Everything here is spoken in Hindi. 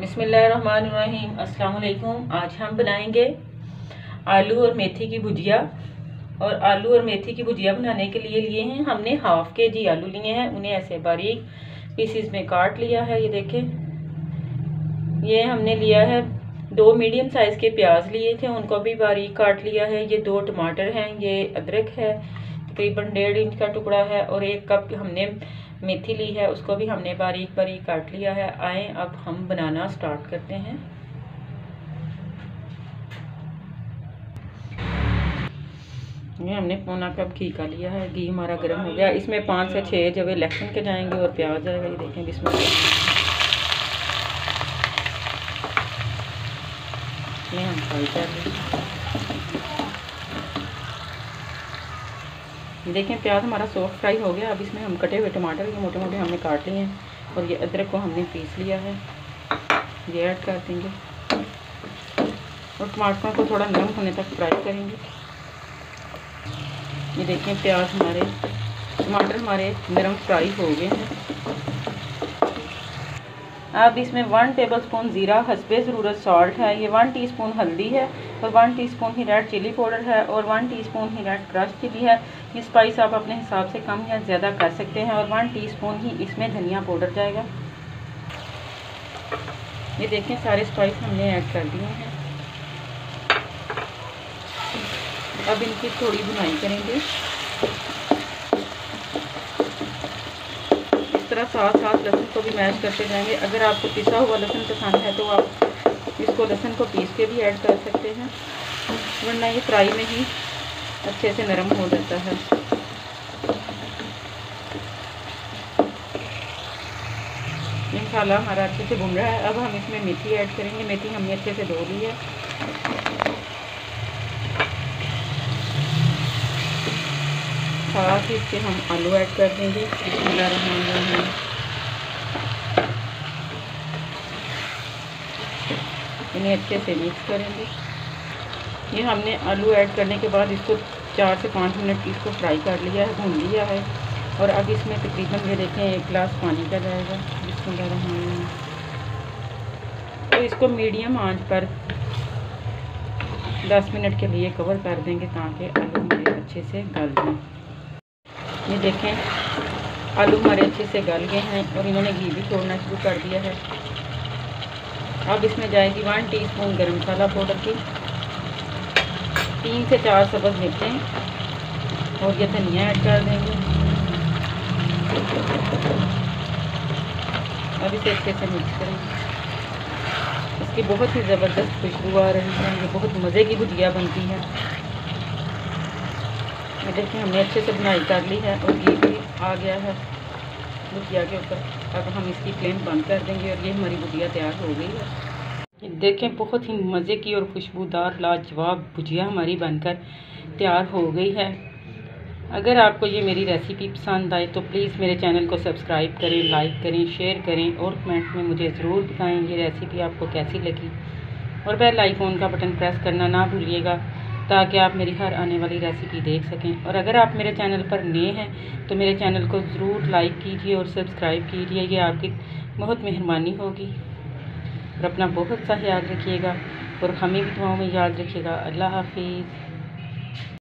बिसमीम अस्सलाम आज हम बनाएँगे आलू और मेथी की भुजिया। और आलू और मेथी की भुजिया बनाने के लिए लिए हैं हमने हाफ़ के जी आलू लिए हैं। उन्हें ऐसे बारीक पीसीस में काट लिया है, ये देखें। ये हमने लिया है, दो मीडियम साइज़ के प्याज लिए थे, उनको भी बारीक काट लिया है। ये दो टमाटर हैं, ये अदरक है, तकरीबन डेढ़ इंच का टुकड़ा है, और एक कप हमने मेथी ली है, उसको भी हमने बारीक बारीक काट लिया है। आए, अब हम बनाना स्टार्ट करते हैं। ये हमने पौना कप घी का लिया है। घी हमारा गर्म हो गया। इसमें पाँच से छः जब लहसुन के जाएँगे और प्याज जाएगा ये देखें इसमें ये हम फ्राई कर लेंगे देखें प्याज हमारा सॉफ्ट फ्राई हो गया। अब इसमें हम कटे हुए टमाटर, ये मोटे मोटे हमने काट लिए हैं और ये अदरक को हमने पीस लिया है। ये ऐड कर देंगे। और टमाटरों को थोड़ा नरम होने तक फ्राई करेंगे। ये देखें प्याज हमारे, टमाटर हमारे नरम फ्राई हो गए हैं। अब इसमें वन टेबल स्पून ज़ीरा हसबे ज़रूरत सॉल्ट है। ये वन टीस्पून हल्दी है और वन टीस्पून ही रेड चिली पाउडर है और वन टीस्पून ही रेड क्रश चिली है। ये स्पाइस आप अपने हिसाब से कम या ज़्यादा कर सकते हैं और वन टीस्पून ही इसमें धनिया पाउडर जाएगा। ये देखें सारे स्पाइस हमने ऐड कर दिए हैं। अब इनकी थोड़ी बुनाई करेंगे। तरह साथ साथ लहसुन को भी मैश करते जाएँगे। अगर आपको पिसा हुआ लहसुन पसंद है तो आप इसको लहसुन को पीस के भी ऐड कर सकते हैं, वरना ये फ्राई में ही अच्छे से नरम हो जाता है। मसाला हमारा अच्छे से भून रहा है। अब हम इसमें मेथी ऐड करेंगे। मेथी हमने अच्छे से धो ली है। साथ ही इसके हम आलू ऐड कर देंगे। इन्हें अच्छे से मिक्स करेंगे। ये हमने आलू ऐड करने के बाद इसको चार से पाँच मिनट इसको फ्राई कर लिया है, भून लिया है। और अब इसमें तकरीबन ये देखें, एक गिलास पानी का जाएगा। जिसको तो इसको मीडियम आँच पर 10 मिनट के लिए कवर कर देंगे ताकि आलू अच्छे से गल जाए। ये देखें, आलू हमारे अच्छे से गल गए हैं और इन्होंने घी भी छोड़ना शुरू कर दिया है। अब इसमें जाएगी वन टीस्पून गरम मसाला पाउडर की। तीन से चार सबज मिर्चें और ये धनिया ऐड कर देंगे। अब इसे अच्छे से मिक्स करेंगे। इसकी बहुत ही ज़बरदस्त खुशबू आ रही है, ये बहुत मज़े की भुजिया बनती है। ये देखिए हमने अच्छे से बुनाई कर ली है और ये भी आ गया है। भुजिया के ऊपर। अब हम इसकी फ्लेम बंद कर देंगे और ये हमारी भुजिया तैयार हो गई है। देखें, बहुत ही मज़े की और खुशबूदार, लाजवाब भुजिया हमारी बनकर तैयार हो गई है। अगर आपको ये मेरी रेसिपी पसंद आए तो प्लीज़ मेरे चैनल को सब्सक्राइब करें लाइक करें शेयर करें और कमेंट में मुझे ज़रूर बताएँ ये रेसिपी आपको कैसी लगी। और बेल आइकॉन का बटन प्रेस करना ना भूलिएगा। ताकि आप मेरी हर आने वाली रेसिपी देख सकें। और अगर आप मेरे चैनल पर नए हैं तो मेरे चैनल को ज़रूर लाइक कीजिए और सब्सक्राइब कीजिए। ये आपकी बहुत मेहरबानी होगी। और अपना बहुत सा याद रखिएगा और हमें भी दुआओं में याद रखिएगा। अल्लाह हाफिज़।